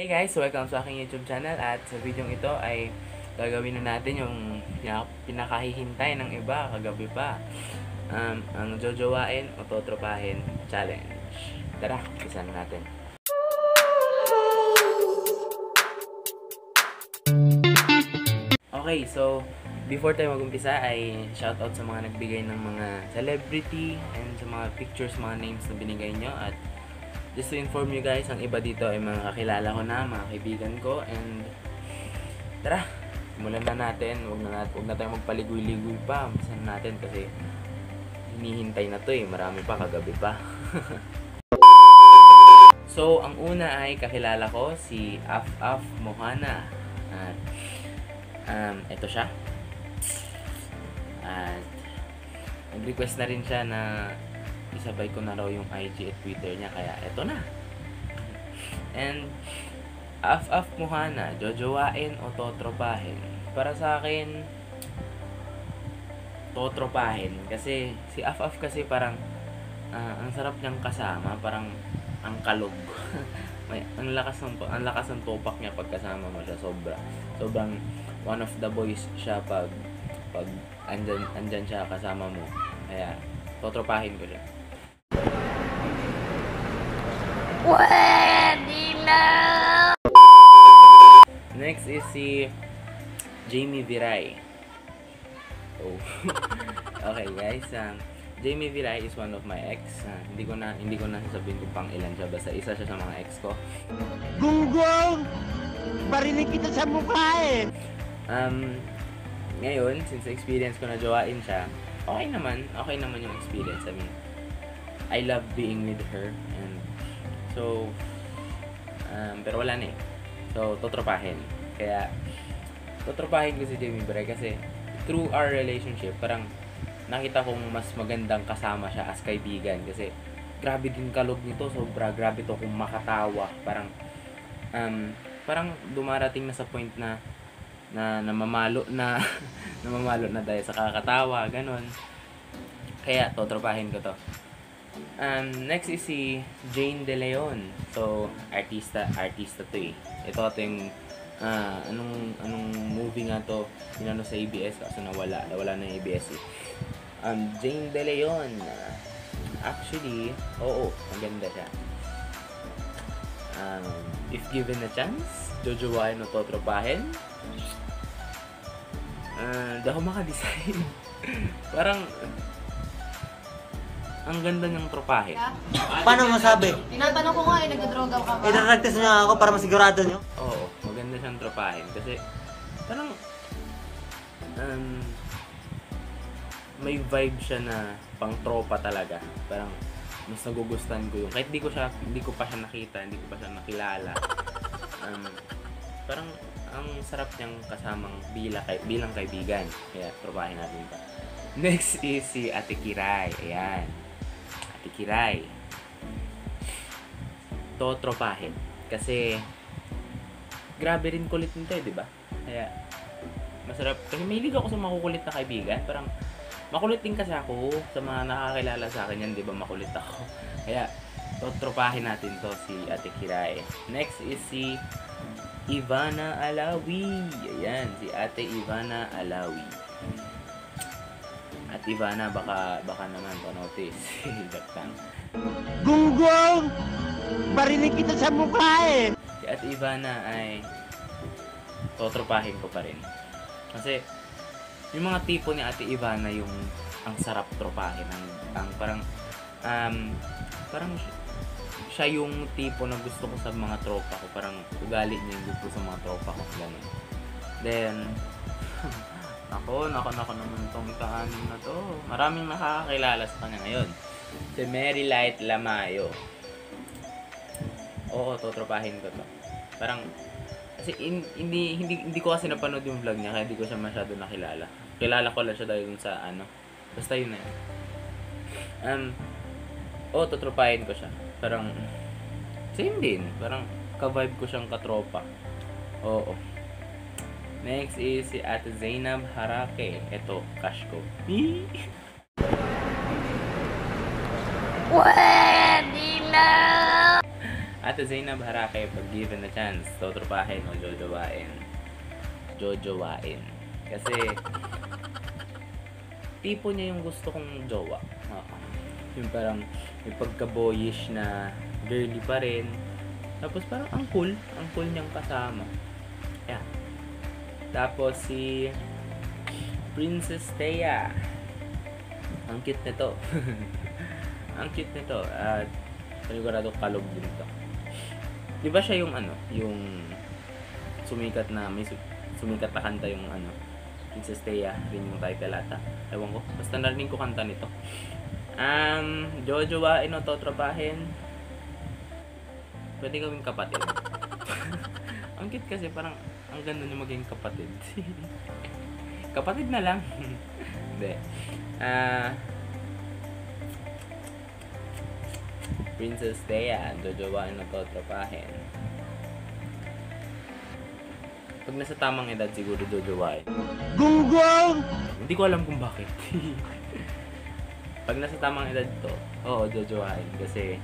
Hey guys, welcome sa aking YouTube channel at sa video ito ay gagawin na natin yung pina- pinakahihintay ng iba kagabi pa. Um, ang jojowain o totropahin challenge. Tara, isa na natin. Okay, so before tayo mag-umpisa ay shoutout sa mga nagbigay ng mga celebrity and sa mga pictures, mga names na binigay nyo at just to inform you guys, ang iba dito ay mga kakilala ko na, mga kaibigan ko and tara, simulan na natin. Huwag na, nat- huwag na tayo magpaligoy-ligoy pa. Umpisa na natin kasi hinihintay na to eh. Marami pa, kagabi pa. so, ang una ay kakilala ko si Af Af Mohana. At um, ito siya. At nag-request na rin siya na isabay ko na raw yung IG at Twitter niya kaya eto na. And Af Af Mohana, jojowain o totropahin? Para sa akin, totropahin. Kasi si Af Af kasi parang ah, ang sarap niyang kasama, parang ang kalog. May ang lakas ng ang lakas ng topak niya pag kasama mo siya sobra. Sobrang one of the boys siya pag pag andyan, andyan siya kasama mo. Kaya totropahin ko siya. Pwede na! Next is si Jamie Viray. Oh. okay guys, um, Jamie Viray is one of my ex. Ah, hindi ko na hindi ko na sasabihin kung pang ilan siya basta isa siya sa mga ex ko. Gunggong! Barinig kita sa mukha eh! Um, ngayon, since experience ko na jowain siya, okay naman, okay naman yung experience. I mean, I love being with her and so um, pero wala na eh. So, totropahin. Kaya, totropahin ko si Jamie Bray kasi through our relationship, parang nakita kong mas magandang kasama siya as kaibigan kasi grabe din kalog nito, sobra grabe to kung makatawa. Parang um, parang dumarating na sa point na na namamalo na namamalo na dahil sa kakatawa, ganun. Kaya totropahin ko to. Um, next is si Jane De Leon. So, artista, artista to eh. Ito ito yung ah, anong anong movie nga to inano sa ABS kaso nawala nawala na yung ABS eh. Um, Jane De Leon. ah, actually, oo, maganda siya. Um, if given a chance, jojowain o totropahin, Ah, hindi ako makadesign. Parang, ang ganda niyang tropahin. Paano masabi? Tinatanong ko nga eh, nagdodroga ka ba? Idaragtas niyo ako para masigurado niyo? Oo, maganda siyang tropahin. Kasi, parang, um, may vibe siya na pang tropa talaga. Parang, mas nagugustuhan ko yung, kahit di ko siya, hindi ko pa siya nakita, hindi ko pa siya nakilala. Um, parang, ang sarap niyang kasamang bila, kay, bilang kaibigan. Kaya, tropahin natin pa. Next is si Ate Kiray. Ayan. Kiray. Totropahin. Kasi, grabe rin kulit nito eh, di ba? Kaya, masarap. Kasi mahilig ako sa makukulit na kaibigan. Parang, makulit din kasi ako sa mga nakakilala sa akin yan, di ba? Makulit ako. Kaya, totropahin natin to si Ate Kiray. Next is si Ivana Alawi. Ayan, si Ate Ivana Alawi. At Ivana, baka, baka naman pa-notice. Daktang. Gunggong! Barinig kita sa mukha eh! Ate Ivana ay totropahin ko pa rin. Kasi, yung mga tipo ni Ate Ivana yung ang sarap tropahin. Ang, ang parang, um, parang siya yung tipo na gusto ko sa mga tropa ko. Parang ugali niya yung gusto sa mga tropa ko. Ganun. Then, ako, nako, nako naman tong kaanin na to. Maraming nakakakilala sa kanya ngayon. Si Mary Light Lamayo. Oo, totropahin ko to. Parang, kasi in- hindi, hindi, hindi ko kasi napanood yung vlog niya, kaya hindi ko siya masyado nakilala. Kilala ko lang siya dahil sa ano. Basta yun na yun. Um, oo, totropahin ko siya. Parang, same din. Parang, ka-vibe ko siyang katropa. Oo. Next is si Ate Zainab Harake. Ito, cash ko. Pwede na! Ate Zainab Harake, pag given a chance, totropahin o jojowain. Jojowain. Kasi, tipo niya yung gusto kong jowa. Oo. Yung parang, may pagka-boyish na girly pa rin. Tapos parang ang cool. Ang cool niyang kasama. Yeah. Tapos si Princess Thea. Ang cute nito. ang cute nito. At panigurado kalog din ito. Di ba siya yung ano, yung sumikat na may su- sumikat na kanta yung ano, Princess Thea, rin yung title ata. Ewan ko. Basta narinig ko kanta nito. Um, jojowain o totropahin. Pwede gawing kapatid. ang cute kasi parang ang ganda niya maging kapatid. kapatid na lang. Hindi. Ah, Princess Thea, jojowain o totropahin. Pag nasa tamang edad siguro jojowain. Gunggong! Hindi ko alam kung bakit. Pag nasa tamang edad to, oo, jojowain. Kasi,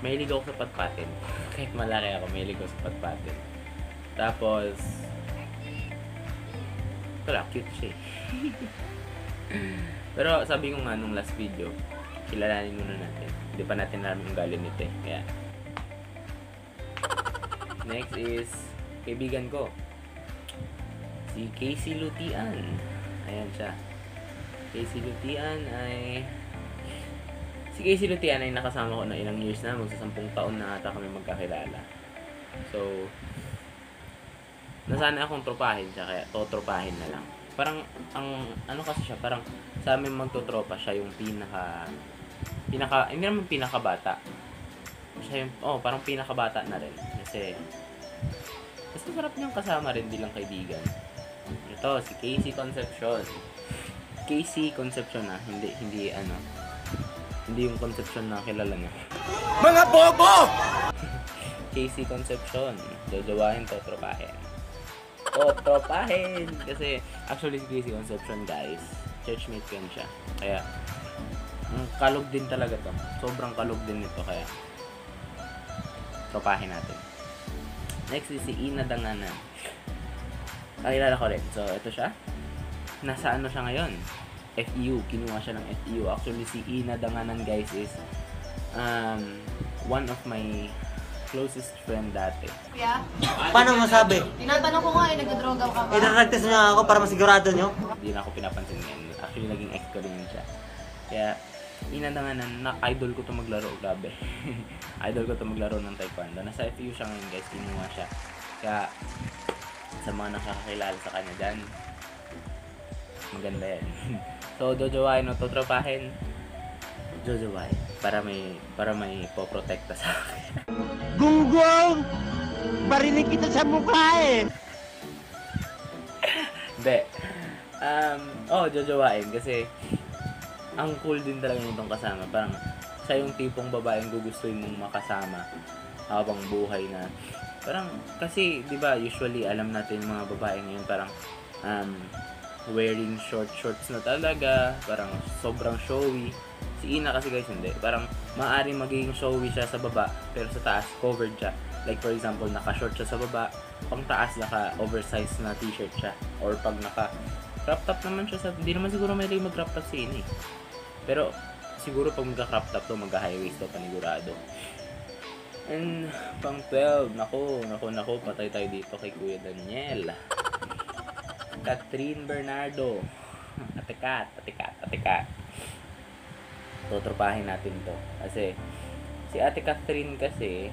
mahilig ako sa patpatin. Kahit malaki ako, mahilig ako sa patpatin. Tapos, wala, cute siya eh. Pero sabi ko nga nung last video, kilalanin muna natin. Hindi pa natin alam yung galing nito eh. Kaya, next is, kaibigan ko. Si Casey Lutian. Ayan siya. Casey Lutian ay... Si Casey Lutian ay nakasama ko na ilang years na. Magsasampung taon na ata kami magkakilala. So, nasana akong tropahin siya. Kaya totropahin na lang. Parang, ang ano kasi siya, parang sa amin magtotropa siya yung pinaka... Pinaka, hindi naman pinakabata. Siya yung, oh, parang pinakabata na rin. Kasi, mas masarap niyang kasama rin bilang kaibigan. Ito, si Casey Concepcion. Casey Concepcion na, hindi, hindi ano, hindi yung Concepcion na kilala niyo. Mga bobo! Casey Concepcion, jojowahin to, tropahin. O, tropahin! Kasi, actually si Casey Concepcion, guys, churchmate ko siya. Kaya, ang kalog din talaga to. Sobrang kalog din nito, kaya, tropahin natin. Next is si Ina Danganan. Kakilala ko rin. So, ito siya. Nasa ano siya ngayon? FEU. Kinuha siya ng FEU. Actually, si Ina Danganan, guys, is um, one of my closest friend dati. Kuya, Paano masabi? tinatanong ko nga eh, nagdodroga ka ba? Idaragtas niyo ako para masigurado niyo? Hindi na ako pinapansin ngayon. Actually, naging ex ko rin siya. Kaya, inandanganan na idol ko to maglaro. Grabe. idol ko to maglaro ng taekwondo. Nasa FEU siya ngayon, guys. Kinuha siya. Kaya, sa mga nakakakilala sa kanya dyan, maganda yan. so, jojowain o totropahin, jojowain. Para may, para may poprotekta sa akin. Gunggong! Barinig kita sa mukha eh! Hindi. Um, oh, jojowain kasi ang cool din talaga nitong kasama. Parang siya yung tipong babaeng gugustuhin mong makasama habang buhay na parang kasi 'di ba usually alam natin mga babae ngayon parang um, wearing short shorts na talaga parang sobrang showy. Si Ina kasi guys hindi. Parang maaring magiging showy siya sa baba pero sa taas covered siya. Like for example naka short siya sa baba pang taas naka oversized na t-shirt siya. Or pag naka crop top naman siya sa hindi naman siguro may mag crop top si Ina eh. pero siguro pag magka crop top to magka high waist to panigurado. And pang 12, nako, nako, nako, patay tayo dito kay Kuya Daniel. Catherine Bernardo. Ate Kat, Ate Kat, Ate Kat. Tutropahin natin to. Kasi, si Ate Catherine kasi,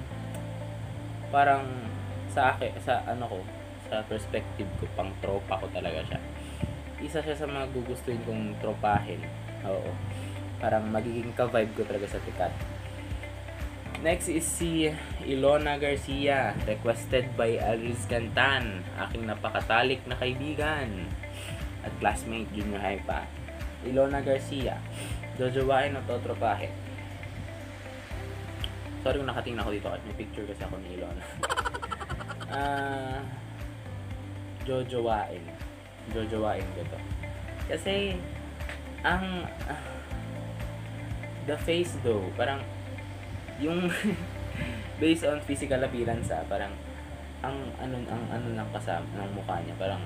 parang sa akin, sa ano ko, sa perspective ko, pang tropa ko talaga siya. Isa siya sa mga gugustuhin kong tropahin. Oo. Parang magiging ka-vibe ko talaga sa Ate Kat. Next is si Ilona Garcia, requested by Alriz Gantan, aking napakatalik na kaibigan at classmate junior high pa. Ilona Garcia, jojowain o totropahin. Sorry kung nakatingin ako dito at may picture kasi ako ni Ilona. Ah, jojowain. Jojowain ko to. Kasi, ang, ah, the face though, parang, yung based on physical appearance ah, parang ang ano ang ano ng kasama ng mukha niya parang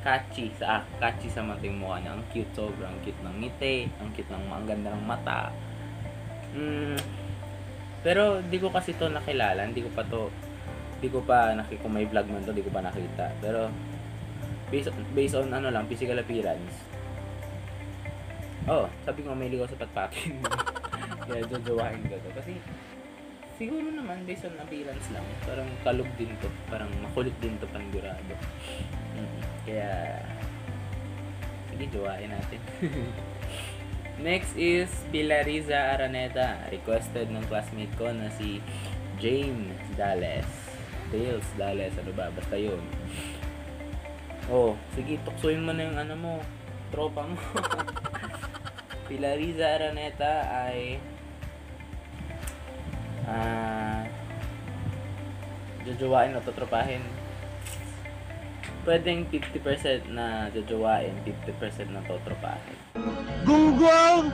catchy sa catchy sa mata yung mukha niya. Ang cute sobrang cute ng ngiti ang cute ng ang ganda ng mata. Mm, pero di ko kasi to nakilala hindi ko pa to di ko pa nakita kung may vlog man to di ko pa nakita. Pero based on, based on ano lang physical appearance. Oh sabi ko may ligaw sa patpatin kaya jojowain ko to. Kasi siguro naman based on appearance lang parang kalog din to. Parang makulit din to panigurado. Mm kaya sige jowain natin. Next is Pilariza Araneta. Requested ng classmate ko na si James Dales. Dales Dales ano ba? Basta yun. Oh sige tuksoin mo na yung ano mo tropa mo. Pilariza Araneta ay ah. Jojowain o totropahin pwedeng 50% na jojowain 50% na totropahin Gunggong!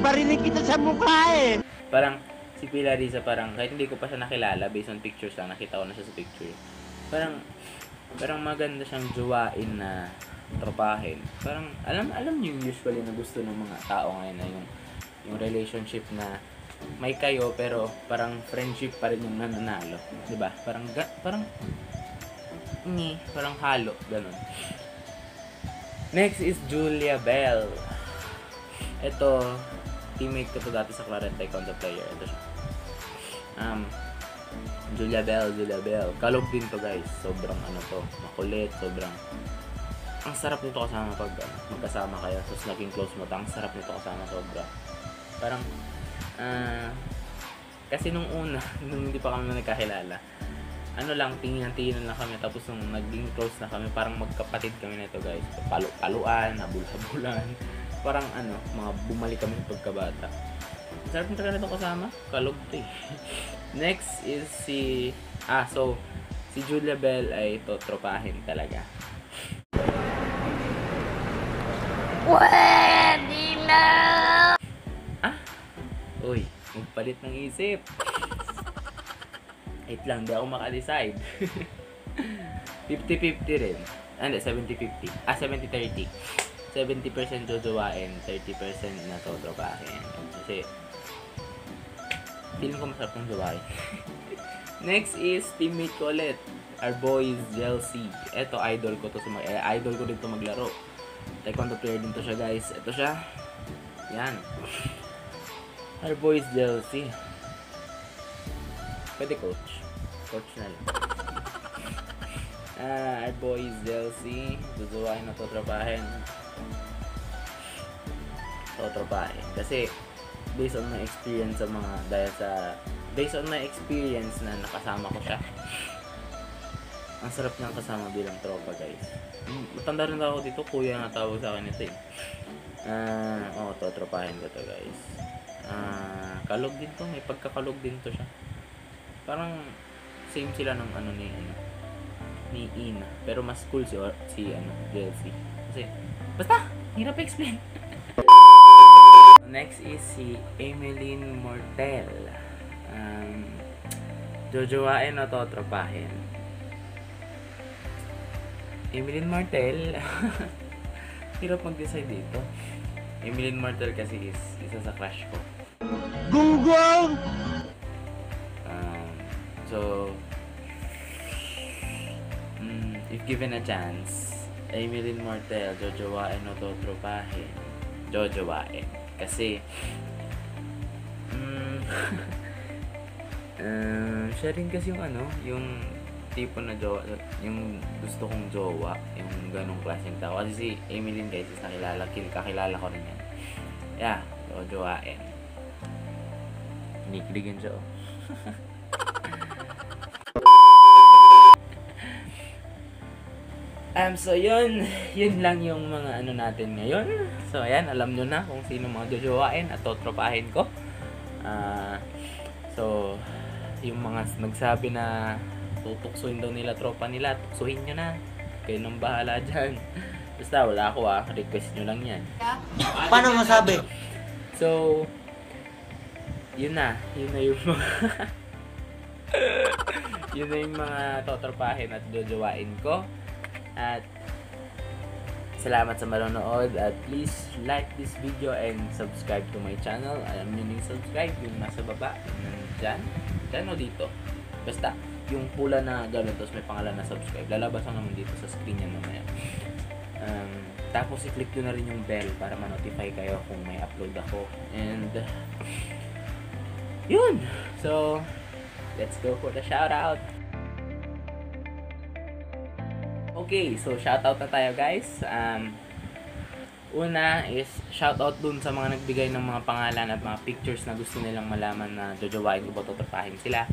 Barinig kita sa mukha eh! parang si Pilar Riza parang kahit hindi ko pa siya nakilala based on pictures lang nakita ko na siya sa picture. Parang parang maganda siyang jowain na tropahin parang alam alam niyo yung usually na gusto ng mga tao ngayon na yung yung relationship na may kayo pero parang friendship pa rin yung nananalo 'di ba parang parang ni parang halo ganun next is Julia Bell ito teammate ko to dati sa Clarent Taekwondo player ito siya um Julia Bell, Julia Bell. Kalog din to guys. Sobrang ano to, makulit, sobrang ang sarap nito kasama pag ano, magkasama kayo. Tapos naging close mo, ang sarap nito kasama sobra. Parang ah kasi nung una, nung hindi pa kami nagkakilala, ano lang, tingin-tingin lang kami. Tapos nung naging close na kami, parang magkapatid kami nito guys. Palo-paluan, habul-habulan. Parang ano, mga bumalik kami sa pagkabata. Sarap nito ganito kasama. Kalog to eh. Next is si... Ah, so, si Julia Bell ay totropahin talaga. Pwede magpalit ng isip. Wait lang, di ako makadecide. 50-50 rin. Ah, Hindi, 70-50. Ah, 70-30. 70% jojowain, 30% na totropahin. Kasi, feeling ko masarap ng jowain. Next is teammate ko ulit. Our boys, Chelsea. Eto, idol ko to sa mag- eh, idol ko din to maglaro. Taekwondo player din to siya, guys. Ito siya. Yan. Our boys, Chelsea. Pwede coach. Coach na lang. Ah, our boys, Chelsea. Duduwain na totropahin. Totropahin. Kasi, based on my experience sa mga, dahil sa, based on my experience na nakasama ko siya, ang sarap niyang kasama bilang tropa, guys. Hmm, Matanda rin ako dito, kuya nga tawag sa akin ito eh. Ah, oh, totropahin ko to, guys. Ah, kalog din to, may pagkakalog din to siya. Parang same sila ng ano ni ano ni Ina, pero mas cool si si ano, DLC. Kasi basta hirap explain. Next is si Emeline Mortel. Um, jojowain o totropahin? Emeline Martel. Hirap mag-decide dito. Emeline Martel kasi is isa sa crush ko. Gunggong! Um, so, mm, if given a chance, Emeline Martel, jojowain o totropahin? Jojowain. Kasi, mm, um, siya rin kasi yung ano, yung tipo na jowa, yung gusto kong jowa, yung ganong klaseng tao. Kasi si Emeline guys, is nakilala, kil- kakilala ko rin yan. Yeah, jojowain. Kinikiligin siya, oh. Um, so yun, yun lang yung mga ano natin ngayon. So ayan, alam nyo na kung sino mga jojowain at totropahin ko. Ah, so, yung mga nagsabi na tutuksuin daw nila tropa nila, tuksuhin nyo na. Kayo nang bahala dyan. Basta wala ako ah, request nyo lang yan. Paano masabi? So, yun na. Yun na yung mga... yun na yung mga totropahin at jojowain ko. At salamat sa manonood at please like this video and subscribe to my channel. Alam nyo yung subscribe, yung nasa baba, dyan, dyan o dito. Basta, yung pula na gano'n, tapos may pangalan na subscribe. Lalabas naman dito sa screen yan mamaya. Um, tapos i-click nyo na rin yung bell para ma-notify kayo kung may upload ako. And, yun! So, let's go for the shoutout. Okay, so shoutout na tayo guys. Um, una is shoutout dun sa mga nagbigay ng mga pangalan at mga pictures na gusto nilang malaman na jojowain ko ba sila.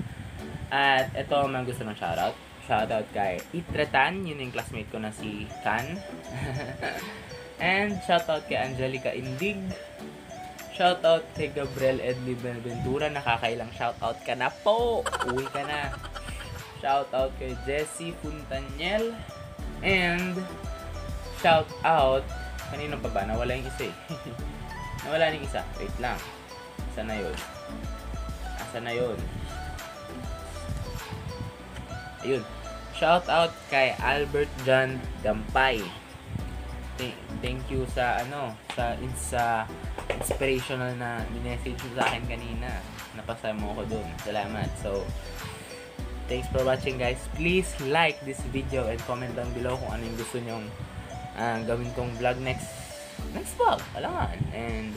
At ito ang mga gusto ng shoutout. Shoutout kay Itretan, yun yung classmate ko na si Kan. And shoutout kay Angelica Indig. Shoutout kay Gabriel Edley Benventura, nakakailang shoutout ka na po. Uwi ka na. Shoutout kay Jessie Puntanyel. And shout out kanino pa ba? Nawala yung isa eh. Nawala yung isa. Wait lang. Asa na yun? Asa na yun? Ayun. Shout out kay Albert John Gampay. Th- thank you sa ano, sa sa inspirational na message sa akin kanina. Napasa mo ako dun. Salamat. So, thanks for watching guys. Please like this video and comment down below kung ano yung gusto nyong ah, gawin kong vlog next next vlog. Alangan. And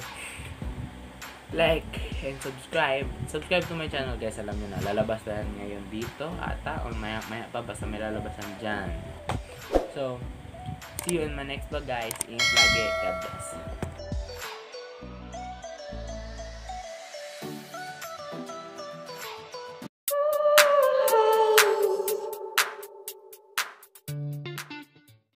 like and subscribe. Subscribe to my channel guys. Alam nyo na, lalabas na ngayon dito ata or maya, maya pa basta may lalabasan dyan. So, see you in my next vlog guys. Ingat lagi. God bless.